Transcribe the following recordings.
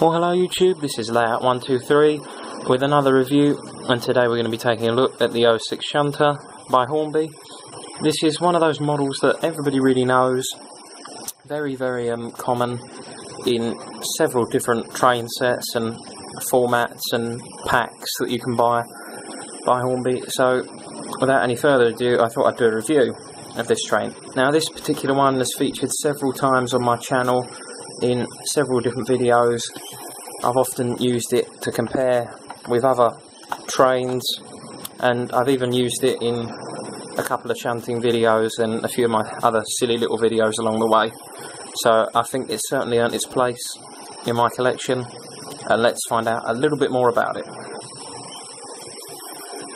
Well hello YouTube, this is Layout123 with another review and today we're going to be taking a look at the 06 Shunter by Hornby. This is one of those models that everybody really knows, very very um, common in several different train sets and formats and packs that you can buy by Hornby. So without any further ado I thought I'd do a review of this train. Now this particular one has featured several times on my channel in several different videos. I've often used it to compare with other trains and I've even used it in a couple of shunting videos and a few of my other silly little videos along the way. So I think it's certainly earned its place in my collection and let's find out a little bit more about it.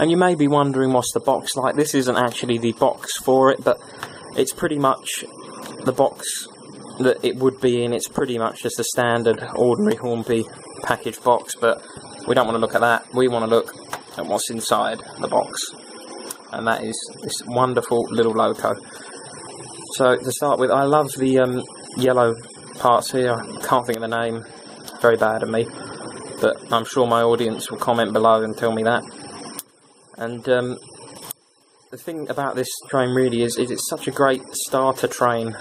And you may be wondering what's the box like. This isn't actually the box for it, but it's pretty much the box that it would be in. It's pretty much just a standard, ordinary Hornby package box, but we don't want to look at that. We want to look at what's inside the box, and that is this wonderful little loco. So to start with, I love the um, yellow parts here. I can't think of the name. Very bad of me, but I'm sure my audience will comment below and tell me that. And um, the thing about this train really is, is it's such a great starter train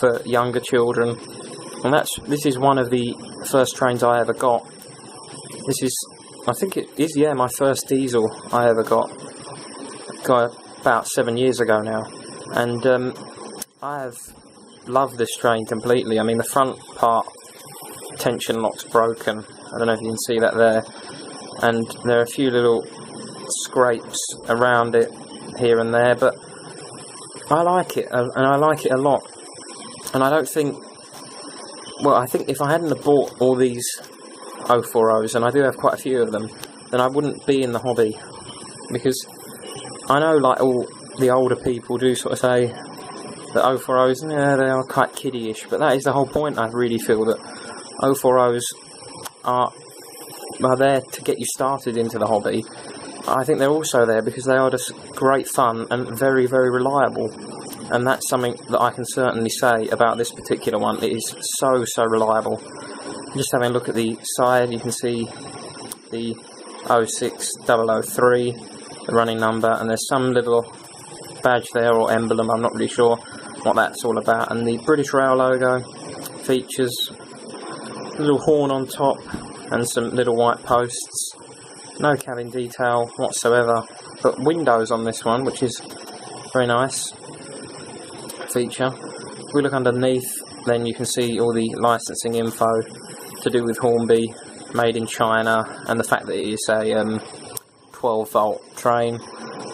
for younger children. And that's this is one of the first trains I ever got. This is, I think it is, yeah, my first diesel I ever got. Got about seven years ago now, and um, I have loved this train completely. I mean, the front part tension lock's broken. I don't know if you can see that there, and there are a few little scrapes around it here and there, but I like it, and I like it a lot and I don't think. Well, I think if I hadn't have bought all these 040s, and I do have quite a few of them, then I wouldn't be in the hobby. Because I know, like, all the older people do sort of say that 040s, yeah, they are quite kiddie-ish, but that is the whole point, I really feel, that 040s are, are there to get you started into the hobby. I think they're also there because they are just great fun and very, very reliable and that's something that I can certainly say about this particular one. It is so, so reliable. Just having a look at the side, you can see the 06003, the running number, and there's some little badge there or emblem, I'm not really sure what that's all about. And the British Rail logo features a little horn on top and some little white posts. No cabin detail whatsoever, but windows on this one, which is very nice feature. If we look underneath, then you can see all the licensing info to do with Hornby, made in China, and the fact that it is a um, 12 volt train,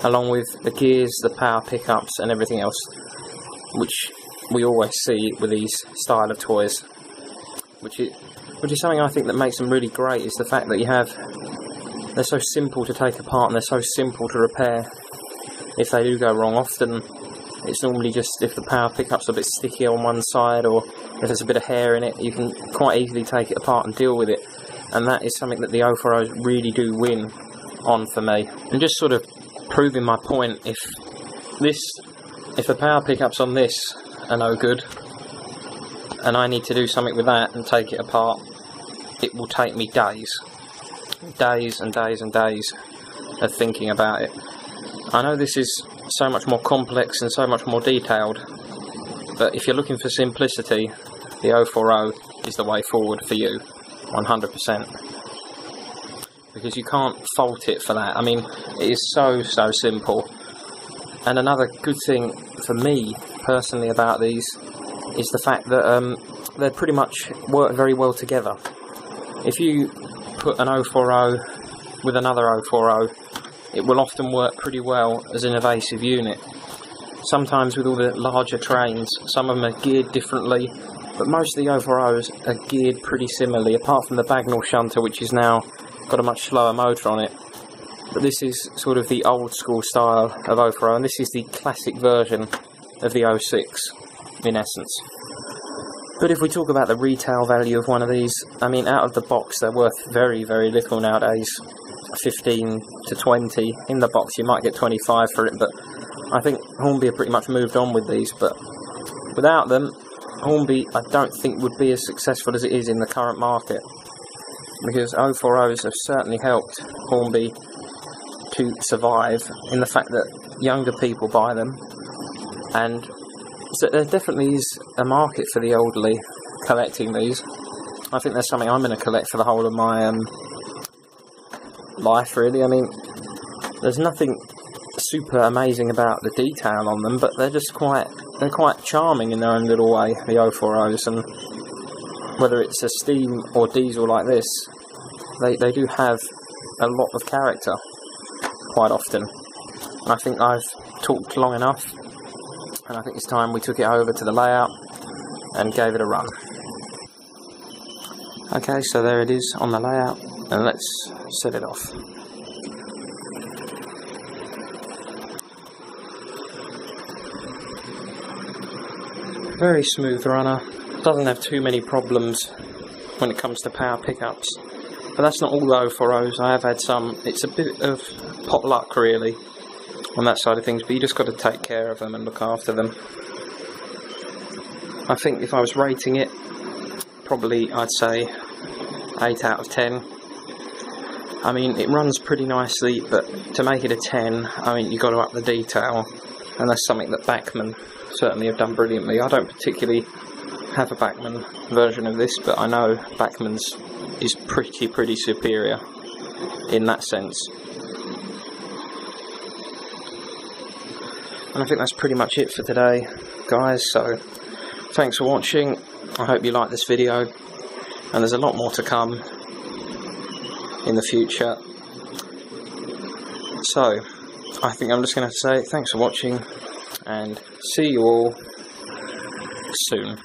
along with the gears, the power pickups, and everything else, which we always see with these style of toys. Which is, which is something I think that makes them really great, is the fact that you have, they're so simple to take apart and they're so simple to repair if they do go wrong. Often it's normally just if the power pickup's are a bit sticky on one side or if there's a bit of hair in it, you can quite easily take it apart and deal with it. And that is something that the 040s really do win on for me. And just sort of proving my point, if this, if the power pickups on this are no good, and I need to do something with that and take it apart, it will take me days. Days and days and days of thinking about it. I know this is so much more complex and so much more detailed. But if you're looking for simplicity, the 040 is the way forward for you, 100%. Because you can't fault it for that. I mean, it is so, so simple. And another good thing for me, personally, about these is the fact that um, they pretty much work very well together. If you put an 040 with another 040, it will often work pretty well as an evasive unit. Sometimes with all the larger trains, some of them are geared differently, but most of the 040s are geared pretty similarly, apart from the Bagnall Shunter, which is now got a much slower motor on it. But this is sort of the old school style of 040, and this is the classic version of the 06 in essence. But if we talk about the retail value of one of these, I mean, out of the box, they're worth very, very little nowadays. 15 to 20 in the box. You might get 25 for it, but I think Hornby have pretty much moved on with these. But without them, Hornby I don't think would be as successful as it is in the current market. because 040s have certainly helped Hornby to survive in the fact that younger people buy them, and so there definitely is a market for the elderly collecting these. I think there's something I'm going to collect for the whole of my um, life, really. I mean, there's nothing super amazing about the detail on them, but they're just quite they're quite charming in their own little way. The 040s, and whether it's a steam or diesel like this, they they do have a lot of character quite often. And I think I've talked long enough, and I think it's time we took it over to the layout and gave it a run. Okay, so there it is on the layout, and let's set it off. Very smooth runner, doesn't have too many problems when it comes to power pickups. But that's not all the 040s, I have had some, it's a bit of pot luck really on that side of things, but you just got to take care of them and look after them. I think if I was rating it, probably I'd say 8 out of 10. I mean, it runs pretty nicely, but to make it a 10, I mean, you've got to up the detail, and that's something that Bachmann certainly have done brilliantly. I don't particularly have a Bachmann version of this, but I know Bachmann's is pretty, pretty superior in that sense. And I think that's pretty much it for today, guys. So, thanks for watching. I hope you like this video, and there's a lot more to come in the future. So, I think I'm just going to say thanks for watching, and see you all soon.